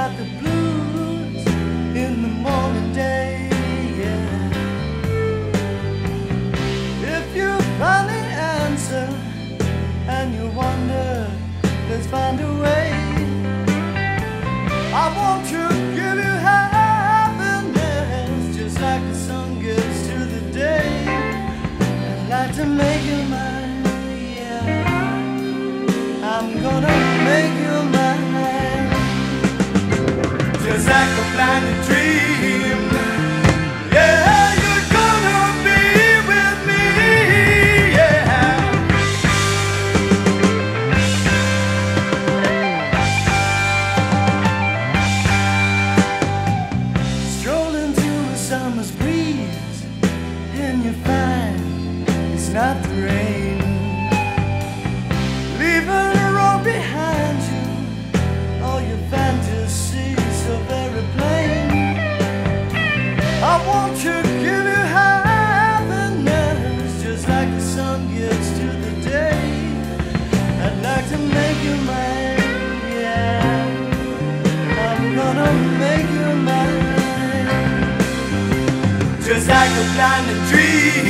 got the blues in the morning day. Yeah. If you find the answer and you wonder, let's find a way. I want to give you happiness, just like the sun gives to the day. I'd like to make you mine, yeah. I'm gonna make you mine, dream. Yeah, you're gonna be with me, yeah. Strolling through a summer's breeze, and you find it's not the rain. dream.